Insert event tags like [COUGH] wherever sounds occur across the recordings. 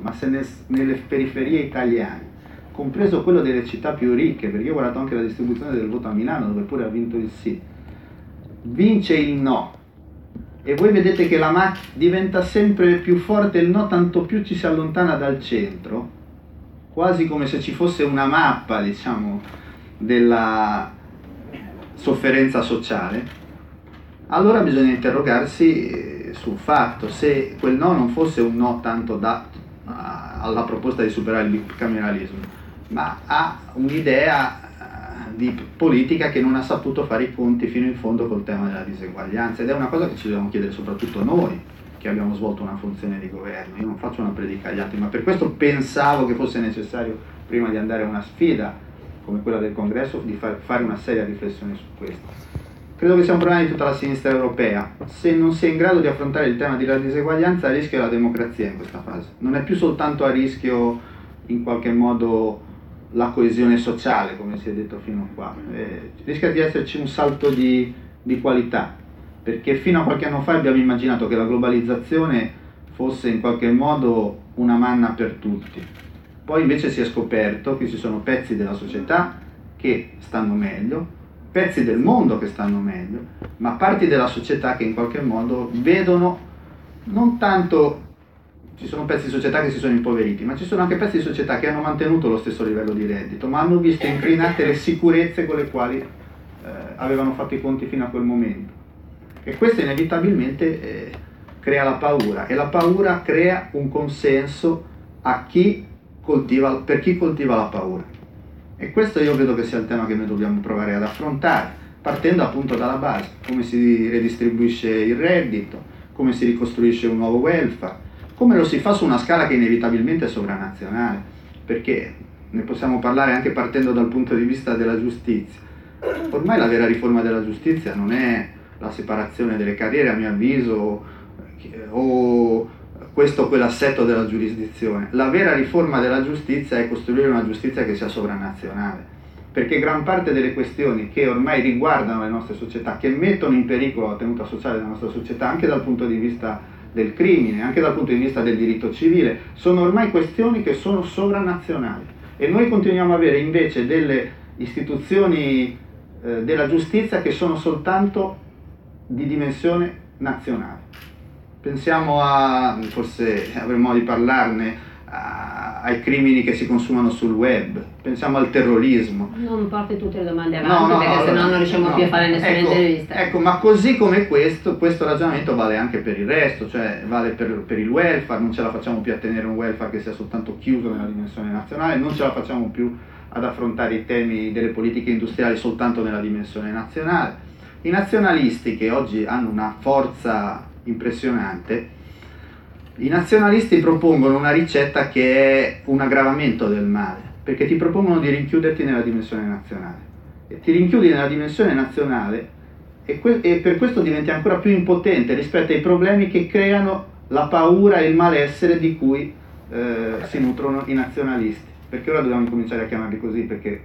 ma se nel, nelle periferie italiane, compreso quello delle città più ricche, perché io ho guardato anche la distribuzione del voto a Milano, dove pure ha vinto il sì, vince il no, e voi vedete che la macchina diventa sempre più forte il no, tanto più ci si allontana dal centro, quasi come se ci fosse una mappa, diciamo, della sofferenza sociale, allora bisogna interrogarsi eh, sul fatto se quel no non fosse un no tanto da, alla proposta di superare il bicameralismo, ma a un'idea eh, di politica che non ha saputo fare i conti fino in fondo col tema della diseguaglianza ed è una cosa che ci dobbiamo chiedere soprattutto noi che abbiamo svolto una funzione di governo. Io non faccio una predica agli altri, ma per questo pensavo che fosse necessario, prima di andare a una sfida come quella del congresso, di fare una seria riflessione su questo. Credo che sia un problema di tutta la sinistra europea. Se non si è in grado di affrontare il tema della diseguaglianza, a rischio la democrazia in questa fase. Non è più soltanto a rischio, in qualche modo, la coesione sociale, come si è detto fino a qua. Eh, rischia di esserci un salto di, di qualità, perché fino a qualche anno fa abbiamo immaginato che la globalizzazione fosse in qualche modo una manna per tutti. Poi invece si è scoperto che ci sono pezzi della società che stanno meglio, pezzi del mondo che stanno meglio, ma parti della società che in qualche modo vedono non tanto ci sono pezzi di società che si sono impoveriti, ma ci sono anche pezzi di società che hanno mantenuto lo stesso livello di reddito, ma hanno visto incrinate le sicurezze con le quali eh, avevano fatto i conti fino a quel momento. E questo inevitabilmente eh, crea la paura e la paura crea un consenso chi coltiva, per chi coltiva la paura. E questo io credo che sia il tema che noi dobbiamo provare ad affrontare, partendo appunto dalla base, come si redistribuisce il reddito, come si ricostruisce un nuovo welfare, come lo si fa su una scala che inevitabilmente è sovranazionale, perché ne possiamo parlare anche partendo dal punto di vista della giustizia. Ormai la vera riforma della giustizia non è la separazione delle carriere, a mio avviso, o questo o quell'assetto della giurisdizione. La vera riforma della giustizia è costruire una giustizia che sia sovranazionale, perché gran parte delle questioni che ormai riguardano le nostre società, che mettono in pericolo la tenuta sociale della nostra società, anche dal punto di vista del crimine, anche dal punto di vista del diritto civile, sono ormai questioni che sono sovranazionali. E noi continuiamo ad avere invece delle istituzioni eh, della giustizia che sono soltanto di dimensione nazionale. Pensiamo a, forse avremo modo di parlarne, a, ai crimini che si consumano sul web, pensiamo al terrorismo. Non porti tutte le domande avanti no, no, perché no, sennò non riusciamo no, più a fare nessuna ecco, intervista. Ecco, ma così come questo, questo ragionamento vale anche per il resto, cioè vale per, per il welfare, non ce la facciamo più a tenere un welfare che sia soltanto chiuso nella dimensione nazionale, non ce la facciamo più ad affrontare i temi delle politiche industriali soltanto nella dimensione nazionale. I nazionalisti che oggi hanno una forza impressionante, i nazionalisti propongono una ricetta che è un aggravamento del male, perché ti propongono di rinchiuderti nella dimensione nazionale. E ti rinchiudi nella dimensione nazionale e, que- e per questo diventi ancora più impotente rispetto ai problemi che creano la paura e il malessere di cui eh, si nutrono i nazionalisti. Perché ora dobbiamo cominciare a chiamarli così, perché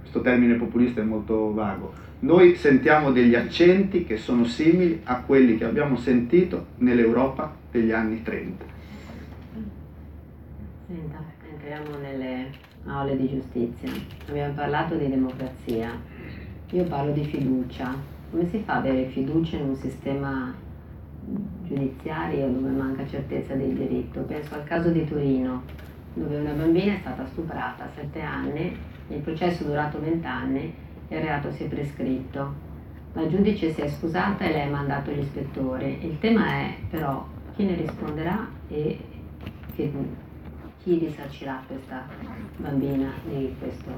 questo termine populista è molto vago noi sentiamo degli accenti che sono simili a quelli che abbiamo sentito nell'Europa degli anni 30. Senta, entriamo nelle aule di giustizia. Abbiamo parlato di democrazia, io parlo di fiducia. Come si fa ad avere fiducia in un sistema giudiziario dove manca certezza del diritto? Penso al caso di Torino, dove una bambina è stata stuprata a sette anni, il processo durato vent'anni il reato si è prescritto. La giudice si è scusata e lei ha mandato l'ispettore. Il tema è però chi ne risponderà e che, chi risarcirà questa bambina di questo,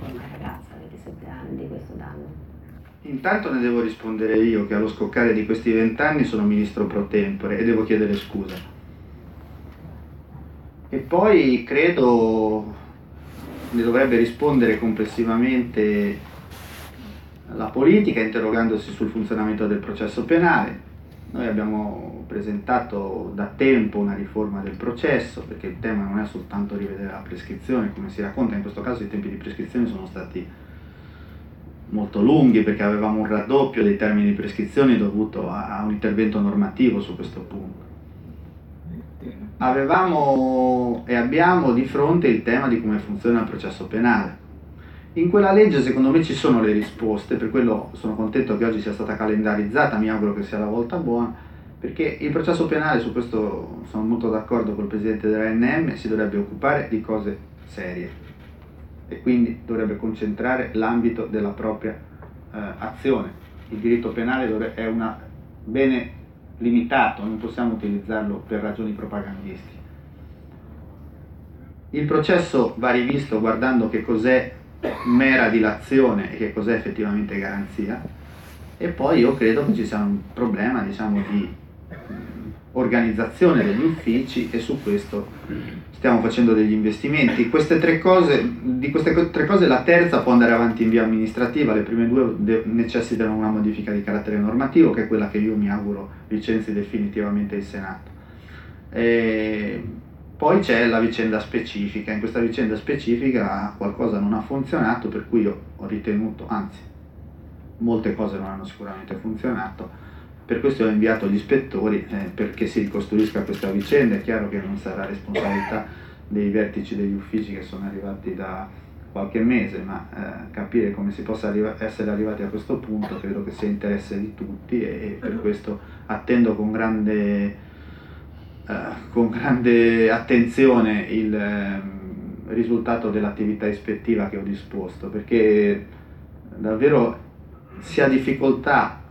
ormai ragazza, 27 anni, di questo danno. Intanto ne devo rispondere io che allo scoccare di questi vent'anni sono ministro pro tempore e devo chiedere scusa. E poi credo ne dovrebbe rispondere complessivamente la politica interrogandosi sul funzionamento del processo penale. Noi abbiamo presentato da tempo una riforma del processo perché il tema non è soltanto rivedere la prescrizione, come si racconta, in questo caso i tempi di prescrizione sono stati molto lunghi perché avevamo un raddoppio dei termini di prescrizione dovuto a un intervento normativo su questo punto. Avevamo e abbiamo di fronte il tema di come funziona il processo penale. In quella legge secondo me ci sono le risposte, per quello sono contento che oggi sia stata calendarizzata, mi auguro che sia la volta buona, perché il processo penale, su questo sono molto d'accordo col presidente dell'ANM, si dovrebbe occupare di cose serie e quindi dovrebbe concentrare l'ambito della propria eh, azione. Il diritto penale è un bene limitato, non possiamo utilizzarlo per ragioni propagandistiche. Il processo va rivisto guardando che cos'è mera dilazione e che cos'è effettivamente garanzia e poi io credo che ci sia un problema diciamo, di organizzazione degli uffici e su questo stiamo facendo degli investimenti. Queste tre cose, di queste tre cose la terza può andare avanti in via amministrativa, le prime due de- necessitano una modifica di carattere normativo che è quella che io mi auguro licenzi definitivamente il Senato. E poi c'è la vicenda specifica, in questa vicenda specifica qualcosa non ha funzionato per cui io ho ritenuto, anzi molte cose non hanno sicuramente funzionato, per questo ho inviato gli ispettori eh, perché si ricostruisca questa vicenda. È chiaro che non sarà responsabilità dei vertici degli uffici che sono arrivati da qualche mese, ma eh, capire come si possa arriva- essere arrivati a questo punto credo che sia interesse di tutti e, e per questo attendo con grande, eh, con grande attenzione il ehm, risultato dell'attività ispettiva che ho disposto, perché davvero si ha difficoltà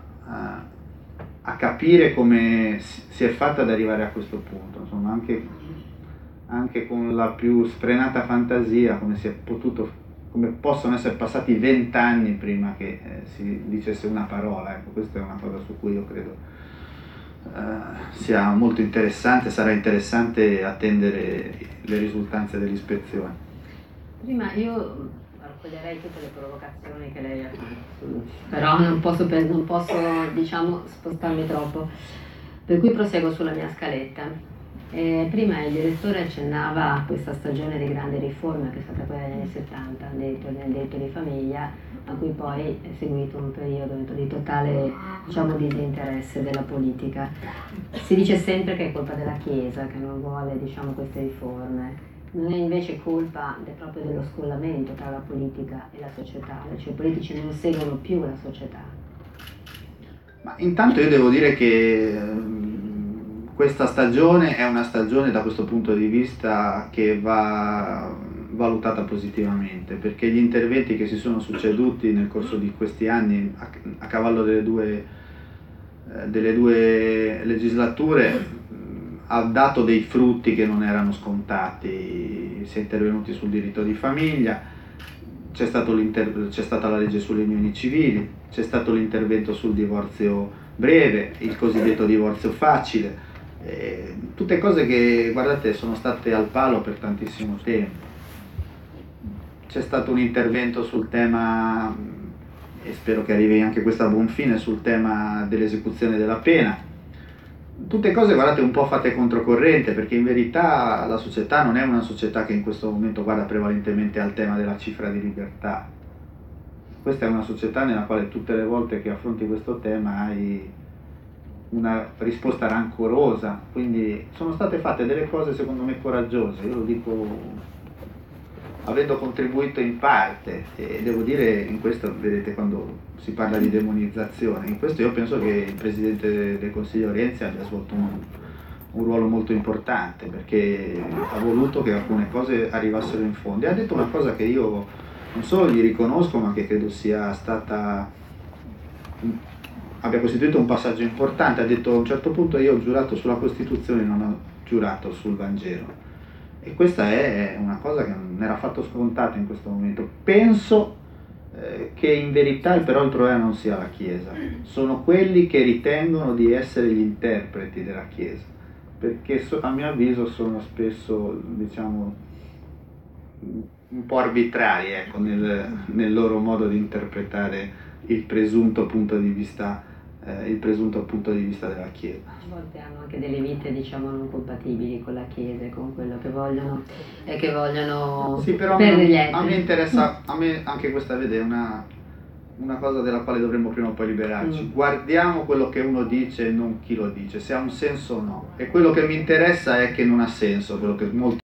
a capire come si è fatta ad arrivare a questo punto, insomma anche, anche con la più sfrenata fantasia come potuto, come possono essere passati vent'anni prima che eh, si dicesse una parola, ecco questa è una cosa su cui io credo eh, sia molto interessante, sarà interessante attendere le risultanze dell'ispezione. Prima io raccoglierei tutte le provocazioni che lei ha fatto, però non posso, per, non posso diciamo, spostarmi troppo, per cui proseguo sulla mia scaletta. Eh, prima il direttore accennava a questa stagione di grandi riforme che è stata quella degli anni 70 nel diritto di famiglia, a cui poi è seguito un periodo di totale diciamo, disinteresse della politica. Si dice sempre che è colpa della Chiesa che non vuole diciamo, queste riforme non è invece colpa de, proprio dello scollamento tra la politica e la società, cioè i politici non seguono più la società. Ma intanto io devo dire che ehm, questa stagione è una stagione da questo punto di vista che va valutata positivamente perché gli interventi che si sono succeduti nel corso di questi anni a, a cavallo delle due, eh, delle due legislature ha dato dei frutti che non erano scontati, si è intervenuti sul diritto di famiglia, c'è, c'è stata la legge sulle unioni civili, c'è stato l'intervento sul divorzio breve, il cosiddetto divorzio facile, eh, tutte cose che guardate sono state al palo per tantissimo tempo. C'è stato un intervento sul tema, e spero che arrivi anche questa a buon fine, sul tema dell'esecuzione della pena tutte cose guardate un po' fatte controcorrente perché in verità la società non è una società che in questo momento guarda prevalentemente al tema della cifra di libertà. Questa è una società nella quale tutte le volte che affronti questo tema hai una risposta rancorosa, quindi sono state fatte delle cose secondo me coraggiose, io lo dico avendo contribuito in parte, e devo dire in questo, vedete quando si parla di demonizzazione, in questo io penso che il Presidente del Consiglio Renzi abbia svolto un, un ruolo molto importante perché ha voluto che alcune cose arrivassero in fondo. E ha detto una cosa che io non solo gli riconosco ma che credo sia stata abbia costituito un passaggio importante, ha detto a un certo punto io ho giurato sulla Costituzione non ho giurato sul Vangelo e questa è una cosa che non era affatto scontata in questo momento. Penso eh, che in verità però il problema non sia la Chiesa, sono quelli che ritengono di essere gli interpreti della Chiesa, perché a mio avviso sono spesso, diciamo, un po' arbitrari ecco, nel, nel loro modo di interpretare il presunto punto di vista eh, il presunto punto di vista della Chiesa. A volte hanno anche delle vite diciamo non compatibili con la Chiesa e con quello che vogliono e che vogliono sì, però per gli a me interessa, [LAUGHS] a me anche questa vede una, una cosa della quale dovremmo prima o poi liberarci. Mm. Guardiamo quello che uno dice e non chi lo dice, se ha un senso o no. E quello che mi interessa è che non ha senso, quello che molti